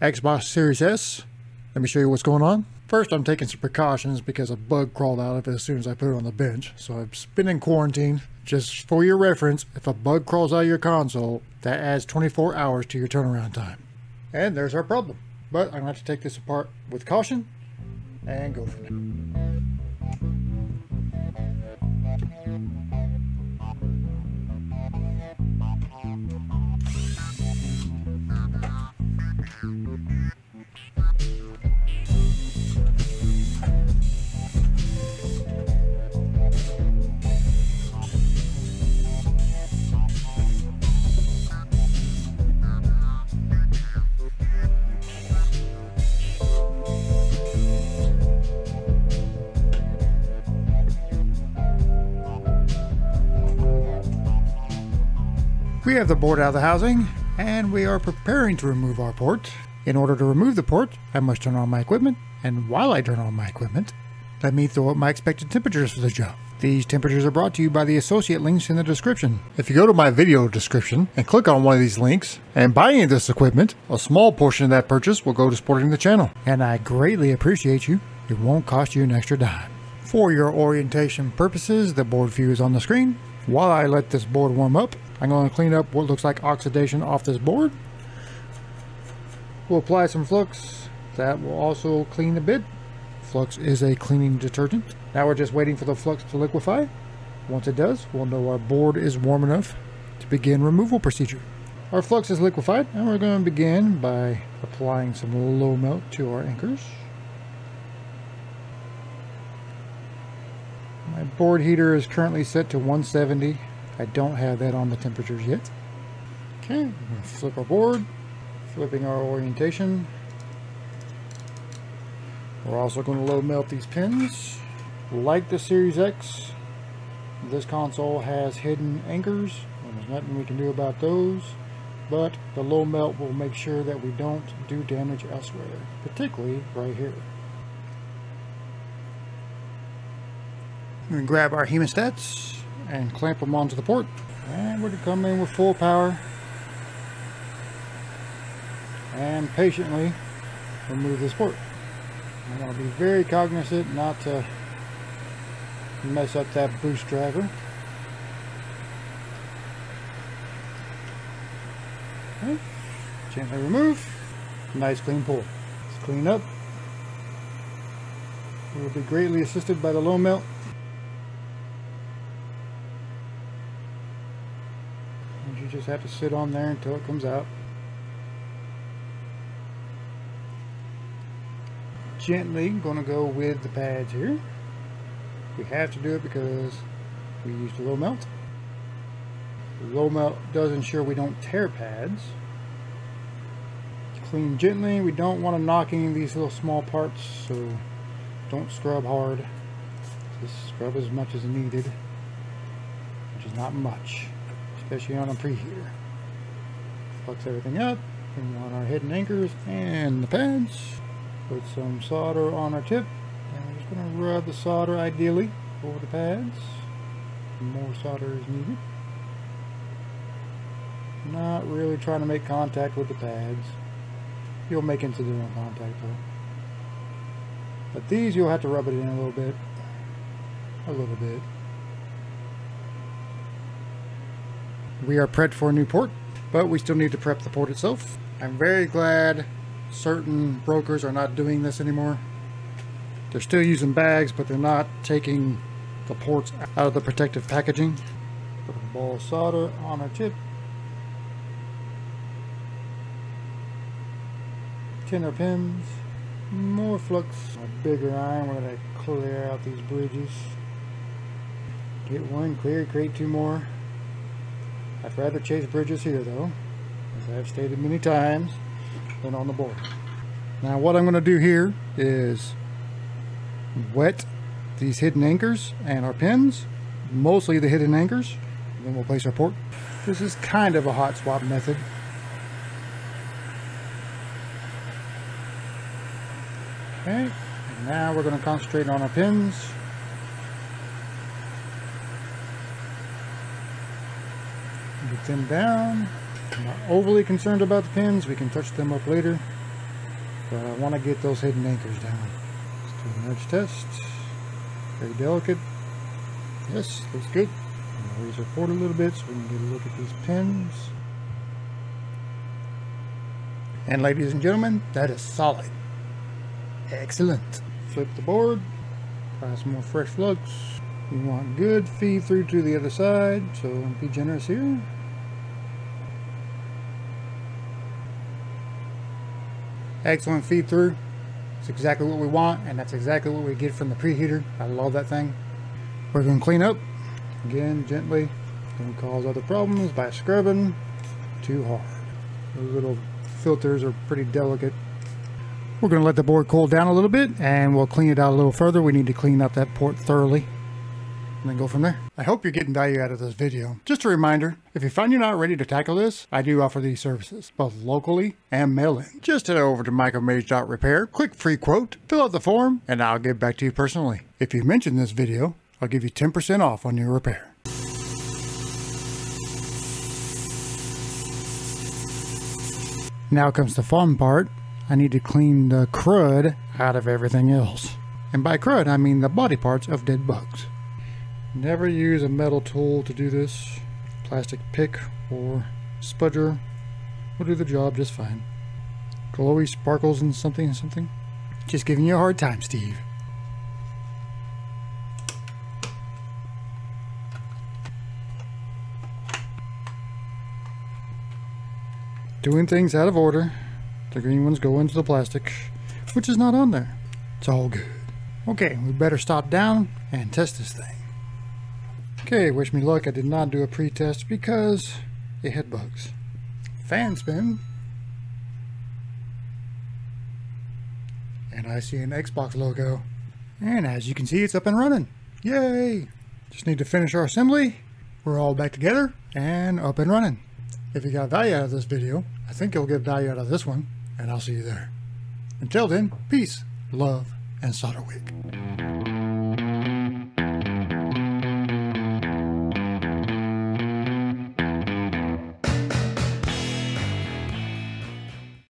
Xbox Series S. Let me show you what's going on. First, I'm taking some precautions because a bug crawled out of it as soon as I put it on the bench. So I've been in quarantine. Just for your reference, if a bug crawls out of your console, that adds 24 hours to your turnaround time. And there's our problem. But I'm going to have to take this apart with caution and go from there. We have the board out of the housing, and we are preparing to remove our port. In order to remove the port, I must turn on my equipment, and while I turn on my equipment, let me throw up my expected temperatures for the job. These temperatures are brought to you by the associate links in the description. If you go to my video description and click on one of these links and buy any of this equipment, a small portion of that purchase will go to supporting the channel. And I greatly appreciate you. It won't cost you an extra dime. For your orientation purposes, the board view is on the screen. While I let this board warm up, I'm going to clean up what looks like oxidation off this board. We'll apply some flux. That will also clean the bit. Flux is a cleaning detergent. Now we're just waiting for the flux to liquefy. Once it does, we'll know our board is warm enough to begin removal procedure. Our flux is liquefied and we're going to begin by applying some low melt to our anchors. My board heater is currently set to 170. I don't have that on the temperatures yet. Okay, I'm going to flip our board, flipping our orientation. We're also going to low melt these pins. Like the Series X, this console has hidden anchors, and there's nothing we can do about those. But the low melt will make sure that we don't do damage elsewhere, particularly right here. We're going to grab our hemostats and clamp them onto the port. And we're to come in with full power and patiently remove this port. I want to be very cognizant not to mess up that boost driver. Gently remove. Nice clean pull. Let's clean up. We will be greatly assisted by the low melt. And you just have to sit on there until it comes out. Gently going to go with the pads here. We have to do it because we used a low melt. Low melt does ensure we don't tear pads. Clean gently. We don't want to knock any of these little small parts, so don't scrub hard. Just scrub as much as needed, which is not much, especially on a preheater. Flux everything up, and on our hidden anchors and the pads. Put some solder on our tip, and we're just going to rub the solder ideally over the pads. More solder is needed. Not really trying to make contact with the pads. You'll make incidental contact though. But these you'll have to rub it in a little bit. A little bit. We are prepped for a new port, but we still need to prep the port itself. I'm very glad certain brokers are not doing this anymore. They're still using bags, but they're not taking the ports out of the protective packaging. Put a ball of solder on our tip. Tinner pins. More flux. A bigger iron. We're to clear out these bridges. Get one clear, create two more. I'd rather chase bridges here though, as I've stated many times, than on the board. Now what I'm going to do here is wet these hidden anchors and our pins, mostly the hidden anchors, then we'll place our port. This is kind of a hot swap method. Okay, and now we're going to concentrate on our pins. Get them down. I'm not overly concerned about the pins, we can touch them up later. But I want to get those hidden anchors down. Let's do a nudge test. Very delicate. Yes, looks good. raise our port a little bit so we can get a look at these pins. And ladies and gentlemen, that is solid. Excellent. Flip the board. Apply some more fresh flux. You want good feed through to the other side, so be generous here. Excellent feed through. It's exactly what we want, and that's exactly what we get from the preheater. I love that thing. We're going to clean up, again, gently. Don't cause other problems by scrubbing too hard. Those little filters are pretty delicate. We're going to let the board cool down a little bit, and we'll clean it out a little further. We need to clean out that port thoroughly and then go from there. I hope you're getting value out of this video. Just a reminder, if you find you're not ready to tackle this, I do offer these services, both locally and mail-in. Just head over to micromage.repair, click free quote, fill out the form, and I'll get back to you personally. If you mention this video, I'll give you 10% off on your repair. Now comes the fun part. I need to clean the crud out of everything else. And by crud, I mean the body parts of dead bugs. Never use a metal tool to do this. Plastic pick or spudger will do the job just fine. Glowy sparkles and something and something. Just giving you a hard time, Steve. Doing things out of order. The green ones go into the plastic, which is not on there. It's all good. Okay, we better stop down and test this thing. Okay, wish me luck. I did not do a pre-test because it had bugs. Fan spin. And I see an Xbox logo. And as you can see, it's up and running. Yay! Just need to finish our assembly. We're all back together and up and running. If you got value out of this video, I think you'll get value out of this one, and I'll see you there. Until then, peace, love, and solder wick.